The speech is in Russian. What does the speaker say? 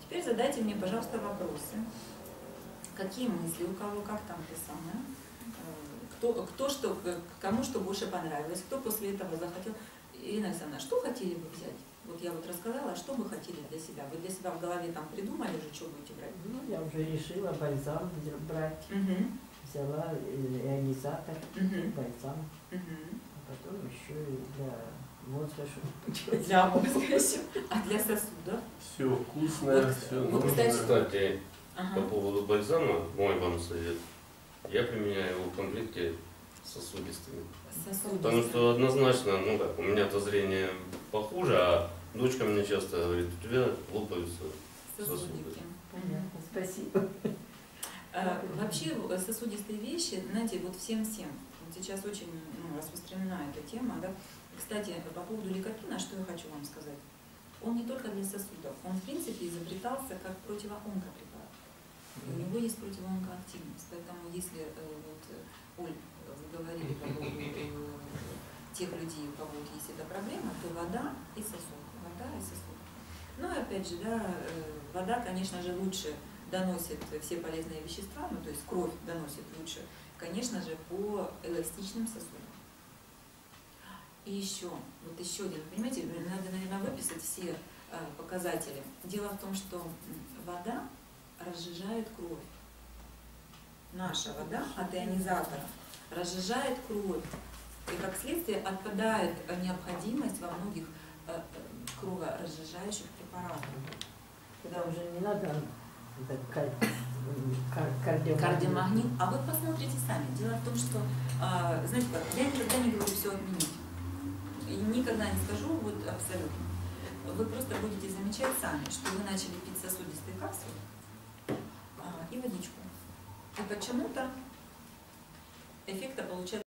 Теперь задайте мне, пожалуйста, вопросы. Какие мысли у кого, как там это самое? Э, Кто, кто что, кому что больше понравилось, кто после этого захотел. Ирина Александровна, что хотели бы взять? Вот я вот рассказала, что вы хотели для себя? Вы для себя в голове там придумали уже, что будете брать? Ну, я уже решила бальзам брать. Угу. Взяла э, ионизатор, Угу. бальзам, Угу. а потом еще и для мозга что-то. Для мозга еще. А для сосудов? Все вкусное, Вот, все вот, нужное. кстати, Кстати, по Ага. поводу бальзама, мой вам совет. Я применяю его в комплекте с сосудистыми. Сосудистые. Потому что однозначно, ну как, у меня-то зрение похуже, а дочка мне часто говорит, у тебя лопаются сосуды. Сосудики. Понятно, спасибо. А, Вообще э, сосудистые вещи, знаете, вот всем-всем. Вот сейчас очень ну, распространена эта тема. Да? Кстати, по поводу ликопина, что я хочу вам сказать. Он не только для сосудов, он в принципе изобретался как противоонкопрепарат. У него есть противоонкоактивность. Поэтому если э, вот, э, Оль, э, вы говорили по поводу тех людей, у кого есть эта проблема, то вода и сосуд. Вода и сосуд. Ну и опять же, да, вода, конечно же, лучше доносит все полезные вещества, ну то есть кровь доносит лучше, конечно же, по эластичным сосудам. И еще, вот еще один, понимаете, надо, наверное, выписать все э, показатели. Дело в том, что вода разжижает кровь. Наша вода от ионизатора разжижает кровь. И как следствие отпадает необходимость во многих э, э, кроворазжижающих препаратах. Когда уже не надо кардиомагнит. Кардиомагнит. А вы посмотрите сами. Дело в том, что, знаете как, я никогда не говорю все отменить. И никогда не скажу вот абсолютно. Вы просто будете замечать сами, что вы начали пить сосудистые капсулы а, и водичку. И почему-то эффекта получается